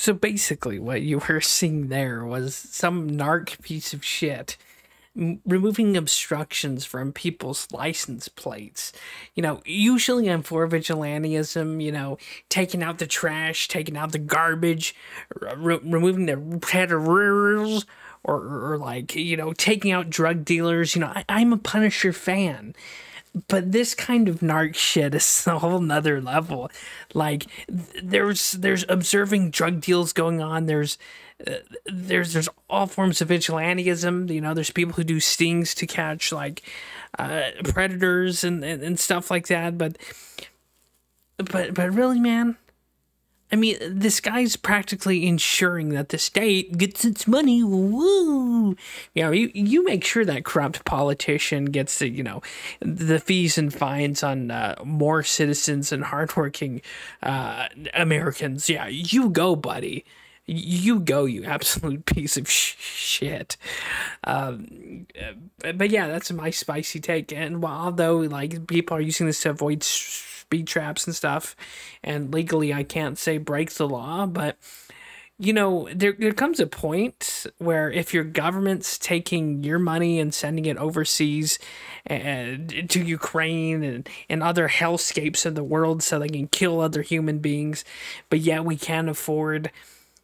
So basically, what you were seeing there was some narc piece of shit removing obstructions from people's license plates. You know, usually I'm for vigilantism, you know, taking out the trash, taking out the garbage, re- removing the predators, or, or, or, like, you know, taking out drug dealers. You know, I, I'm a Punisher fan but this kind of narc shit is a whole nother level. Like there's there's observing drug deals going on. There's uh, there's there's all forms of vigilantism. You know, there's people who do stings to catch like uh, predators and, and and stuff like that. But but but really, man, I mean, this guy's practically ensuring that the state gets its money. Woo! You know, you, you make sure that corrupt politician gets the, you know, the fees and fines on uh, more citizens and hardworking uh, Americans. Yeah, you go, buddy. You go, you absolute piece of sh- shit. Um, but yeah, that's my spicy take. And although, like, people are using this to avoid. Speed traps and stuff. And legally, I can't say breaks the law, but you know, there, there comes a point where if your government's taking your money and sending it overseas and to Ukraine and, and other hellscapes of the world so they can kill other human beings, but yet we can't afford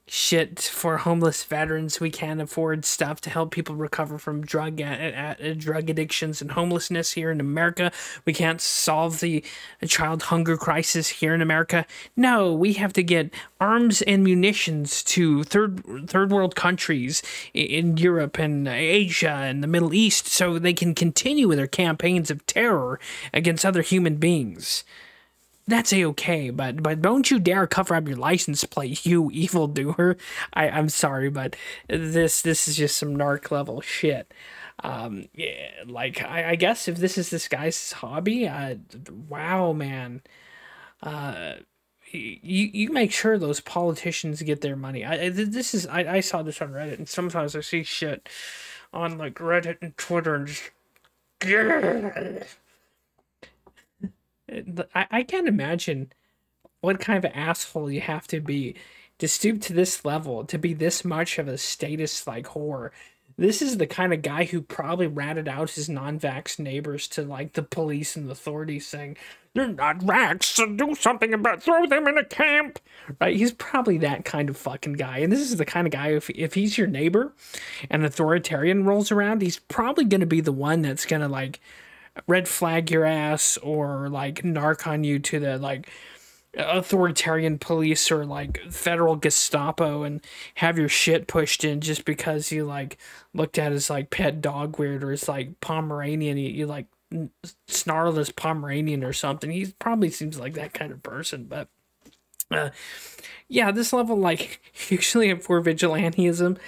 shit for homeless veterans. We can't afford stuff to help people recover from drug drug addictions and homelessness here in America. We can't solve the child hunger crisis here in America. No, we have to get arms and munitions to third third world countries in Europe and Asia and the Middle East so they can continue with their campaigns of terror against other human beings that's a okay, but but don't you dare cover up your license plate, you evil doer. I I'm sorry, but this this is just some narc level shit. Um, yeah, like I, I guess if this is this guy's hobby, uh, wow, man. Uh, you you make sure those politicians get their money. I this is I, I saw this on Reddit, and sometimes I see shit on like Reddit and Twitter, and just. I, I can't imagine what kind of asshole you have to be to stoop to this level, to be this much of a statist like whore. This is the kind of guy who probably ratted out his non-vax neighbors to like the police and the authorities saying, They're not vax, so do something about throw them in a camp. Right? He's probably that kind of fucking guy. And this is the kind of guy if if he's your neighbor and authoritarian rolls around, he's probably gonna be the one that's gonna like red flag your ass or like narc on you to the like authoritarian police or like federal Gestapo and have your shit pushed in just because you like looked at his like pet dog weird or it's like Pomeranian you, you like snarl this Pomeranian or something. He probably seems like that kind of person, but uh, yeah, this level, like usually for vigilantism,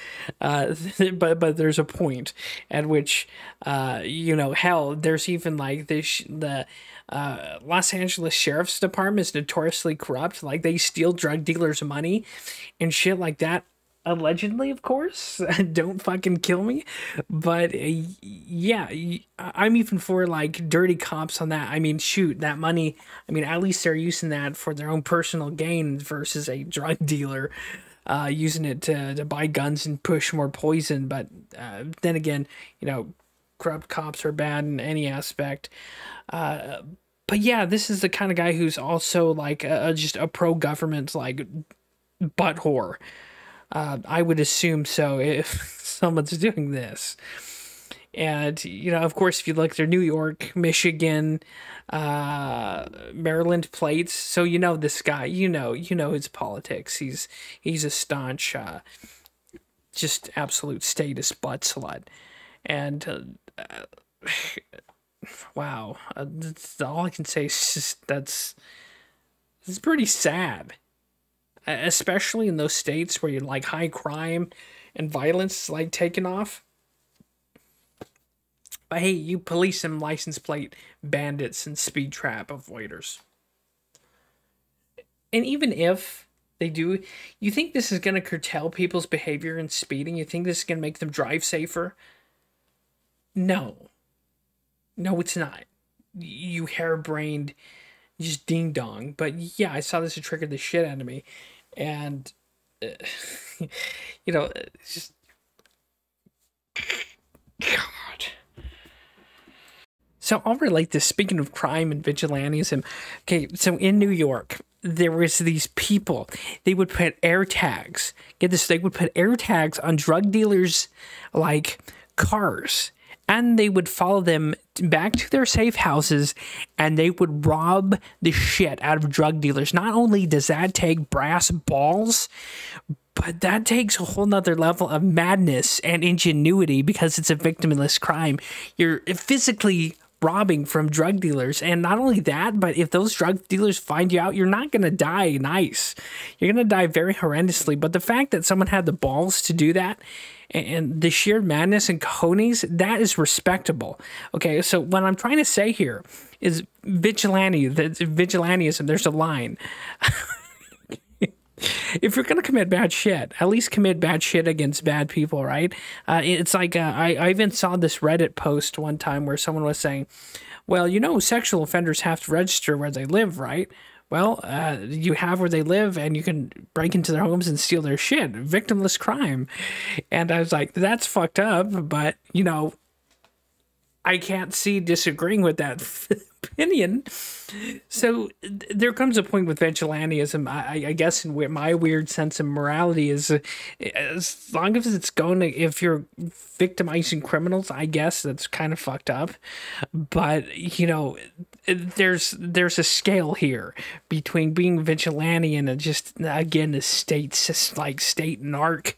uh, but but there's a point at which, uh, you know, hell, there's even like this the uh, Los Angeles Sheriff's Department is notoriously corrupt. Like they steal drug dealers' money and shit like that allegedly of course. Don't fucking kill me. But uh, yeah i'm even for like dirty cops on that. I mean shoot that money i mean at least they're using that for their own personal gain versus a drug dealer uh, using it to, to buy guns and push more poison. But uh, then again you know corrupt cops are bad in any aspect. Uh, but yeah this is the kind of guy who's also like a, just a pro-government like butt whore uh, I would assume so if someone's doing this. And, you know, of course, if you look, they're New York, Michigan, uh, Maryland plates. So you know this guy, you know, you know his politics. He's he's a staunch, uh, just absolute statist butt slut. And uh, wow, uh, all I can say is just that's it's pretty sad especially in those states where you like high crime and violence is like taking off. But hey, you police and license plate bandits and speed trap avoiders. And even if they do, you think this is going to curtail people's behavior and speeding? You think this is going to make them drive safer? No. No, it's not. You harebrained, just ding dong. But yeah, I saw this trigger the shit out of me. And uh, you know, uh, it's just God. So I'll relate this. Speaking of crime and vigilantism, okay. So in New York, there was these people. They would put air tags. Get this. They would put air tags on drug dealers, like cars, and they would follow them back to their safe houses, and they would rob the shit out of drug dealers. Not only does that take brass balls, but that takes a whole nother level of madness and ingenuity because it's a victimless crime. You're physically robbing from drug dealers. And not only that, but if those drug dealers find you out, you're not going to die nice. You're going to die very horrendously. But the fact that someone had the balls to do that and the sheer madness and cojones, that is respectable. Okay, so what I'm trying to say here is vigilante, vigilantism, there's a line. if you're gonna commit bad shit, at least commit bad shit against bad people, right? Uh, it's like uh, I, I even saw this Reddit post one time where someone was saying, "Well, you know, sexual offenders have to register where they live, right?" Well, uh, you have where they live, and you can break into their homes and steal their shit. Victimless crime, and I was like, "That's fucked up," but you know, I can't see disagreeing with that opinion. So there comes a point with vigilantism, I, I guess, in my weird sense of morality is uh, as long as it's going to, if you're victimizing criminals, I guess that's kind of fucked up. But, you know, there's there's a scale here between being vigilante and just, again, a state, like state narc,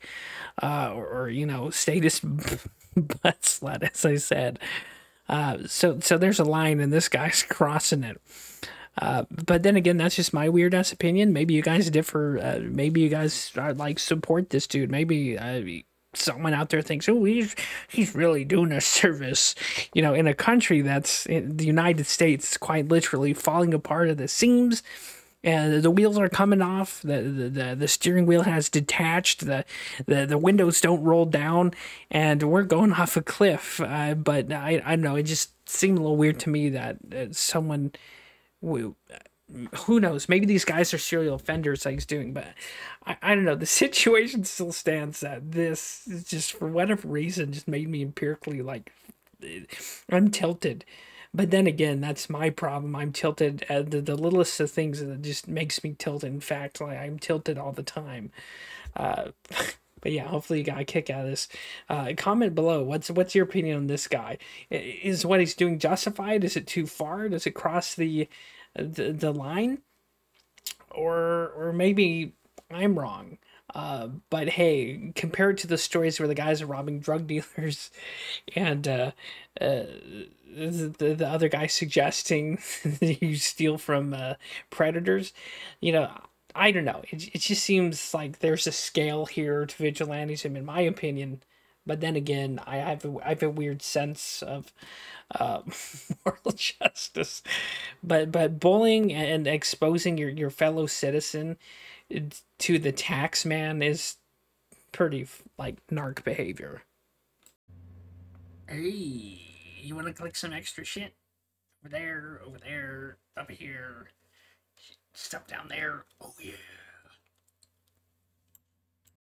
uh, or, or, you know, statist butt slut, as I said. Uh, so so there's a line and this guy's crossing it. Uh, but then again, that's just my weird ass opinion. Maybe you guys differ. Uh, maybe you guys are like support this dude. Maybe uh, someone out there thinks, oh, he's he's really doing a service. You know, in a country that's the United States, quite literally falling apart at the seams and the wheels are coming off. The, the the steering wheel has detached. The the the windows don't roll down, and we're going off a cliff. Uh, but I I don't know. It just seemed a little weird to me that uh, someone. Who knows? Maybe these guys are serial offenders, like he's doing, but I, I don't know. The situation still stands that this just for whatever reason just made me empirically like I'm tilted but then again, that's my problem. I'm tilted at the, the littlest of things that just makes me tilt. In fact, like I'm tilted all the time. Uh, but yeah, hopefully you got a kick out of this. Uh, comment below. What's what's your opinion on this guy? Is what he's doing justified? Is it too far? Does it cross the the, the line? Or or maybe I'm wrong. Uh, but hey, compared to the stories where the guys are robbing drug dealers and uh, uh, the, the other guy suggesting you steal from uh, predators, you know, I don't know. It, it just seems like there's a scale here to vigilantism, in my opinion. But then again, I have a, I have a weird sense of uh, moral justice. But but bullying and exposing your, your fellow citizen to the tax man is pretty like narc behavior. Hey you want to click some extra shit? Over there, over there, up here, stuff down there. Oh yeah.